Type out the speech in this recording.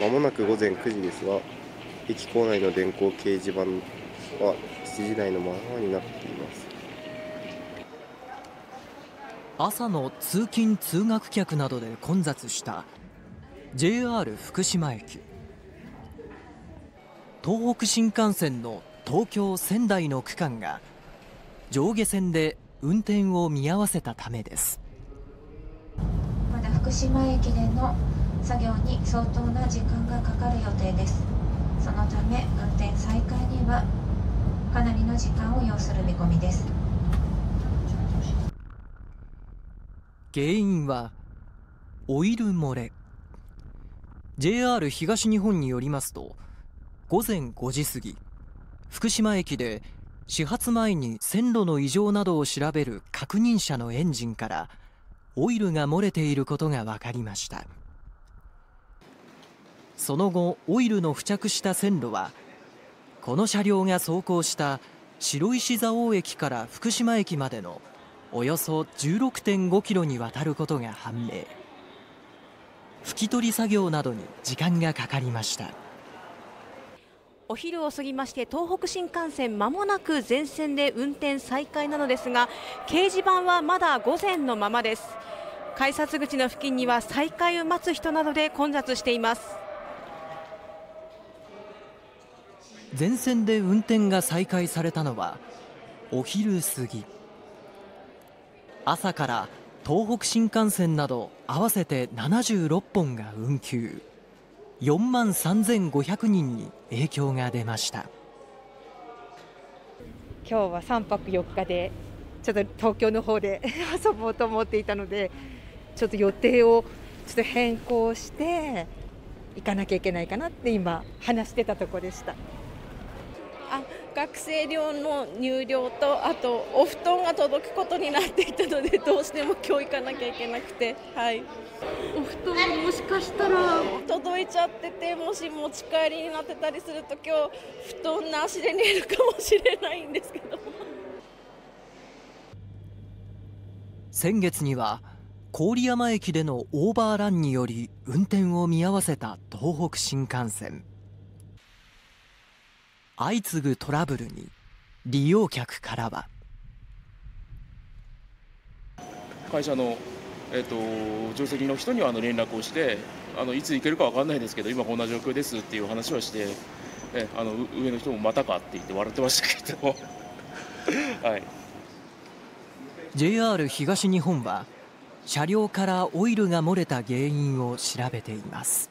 まもなく午前9時ですが駅構内の電光掲示板は7時台のままになっています。朝の通勤通学客などで混雑した JR 福島駅東北新幹線の東京仙台の区間が上下線で運転を見合わせたためですまだ福島駅。での作業に相当な時間がかかる予定です。そのため運転再開にはかなりの時間を要する見込みです。原因はオイル漏れ。JR 東日本によりますと午前5時過ぎ福島駅で始発前に線路の異常などを調べる確認車のエンジンからオイルが漏れていることが分かりました。その後オイルの付着した線路はこの車両が走行した白石蔵王駅から福島駅までのおよそ16.5キロにわたることが判明。拭き取り作業などに時間がかかりました。お昼を過ぎまして東北新幹線まもなく全線で運転再開なのですが掲示板はまだ午前のままです。改札口の付近には再開を待つ人などで混雑しています。全線で運転が再開されたのはお昼過ぎ。朝から東北新幹線など合わせて76本が運休。4万3500人に影響が出ました。今日は3泊4日でちょっと東京の方で 遊ぼうと思っていたのでちょっと予定をちょっと変更して行かなきゃいけないかなって今話してたところでした。あ学生寮の入寮とあとお布団が届くことになっていたのでどうしても今日行かなきゃいけなくて。はい。お布団もしかしたら。届いちゃっててもし持ち帰りになってたりすると今日布団なしで寝るかもしれないんですけど。先月には郡山駅でのオーバーランにより運転を見合わせた東北新幹線相次ぐトラブルに利用客からは。会社の、えーと、定席の人にはあの連絡をしてあのいつ行けるか分かんないですけど今こんな状況ですっていう話をしてえあの上の人もまたかって言って笑ってましたけど。はい、JR 東日本は車両からオイルが漏れた原因を調べています。